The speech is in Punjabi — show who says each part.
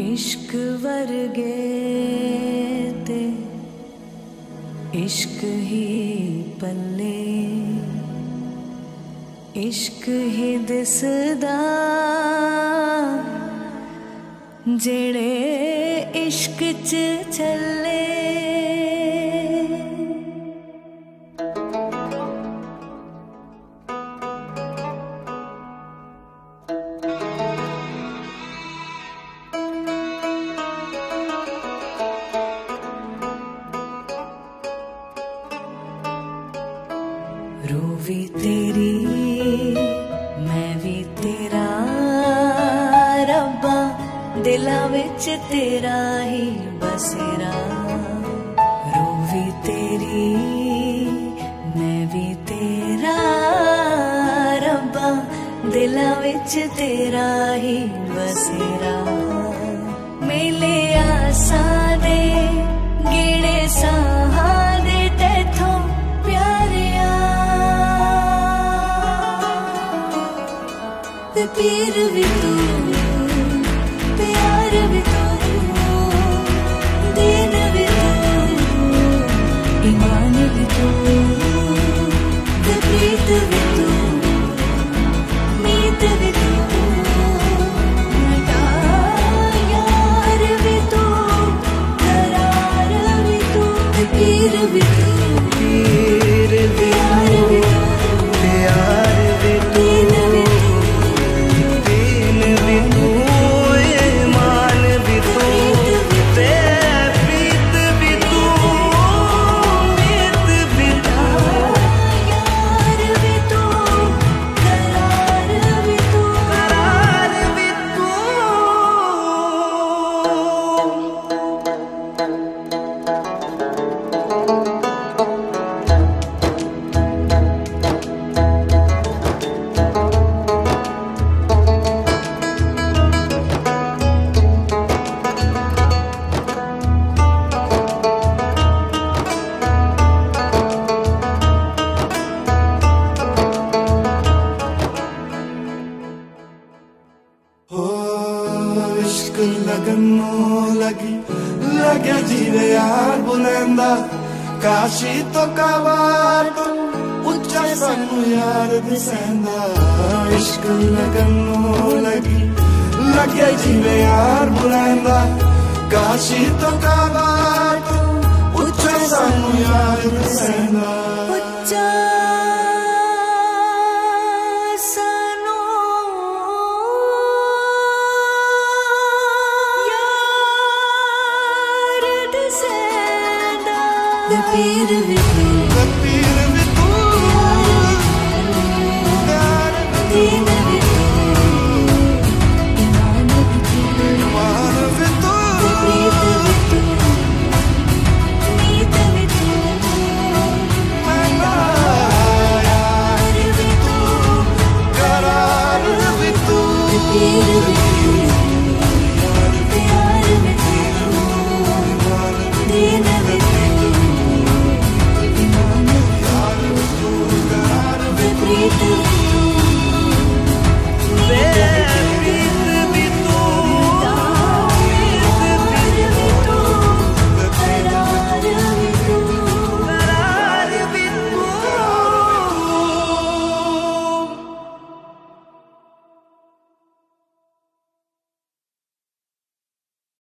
Speaker 1: इश्क वर्गे ते इश्क ही पल्ले इश्क ही दिसदा जेड़े इश्क च चले ਵੀ ਤੇਰੀ, ਮੈਂ ਵੀ ਤੇਰਾ ਰੱਬਾ। ਦਿਲਾਂ ਵਿੱਚ ਤੇਰਾ ਹੀ ਬਸੇਰਾ। ਰੂਹ ਵੀ ਤੇਰੀ, ਮੈਂ ਵੀ ਤੇਰਾ ਰੱਬਾ। ਦਿਲਾਂ ਵਿੱਚ ਤੇਰਾ ਹੀ ਬਸੇਰਾ। ਮੇਲੇ ਆਸਾਂ ਤੇ ਪੀਰ ਵੀ ਤੂੰ ਪਿਆਰ ਵੀ ਤੂੰ ਦੀਨ ਵੀ ਤੂੰ ਈਮਾਨ ਵੀ ਤੂੰ ਤੇ ਪ੍ਰੀਤ ਵੀ ਤੂੰ ਨੀਤ ਵੀ ਤੂੰ ਮਤਾ ਯਾਰ ਵੀ ਤੂੰ ਕਰਾਰ ਵੀ ਤੂੰ ਤੇ ਪੀਰ ਵੀ ਤੂੰ
Speaker 2: ਹੋ ਇਸ਼ਕ ਲਗਨ ਲਗੀ ਲਗਿਆ ਜੀਵੇ ਯਾਰ ਬੁਲੰਦਾ ਕਾਸ਼ੀ ਤੋਂ ਕਵਾਰ ਤੋਂ ਉੱਚਾ ਸਾਨੂੰ ਯਾਰ ਦਿਸੰਦਾ ਇਸ਼ਕ ਲਗਨ ਨੂੰ ਲਗੀ ਲੱਗਿਆ ਜੀਵੇ ਯਾਰ ਬੁਲੰਦਾ ਕਾਸ਼ੀ ਤੋਂ ਕਵਾਰ ਤੋਂ ਉੱਚਾ ਸਾਨੂੰ ਯਾਰ ਦਿਸੰਦਾ the beat of it. we do.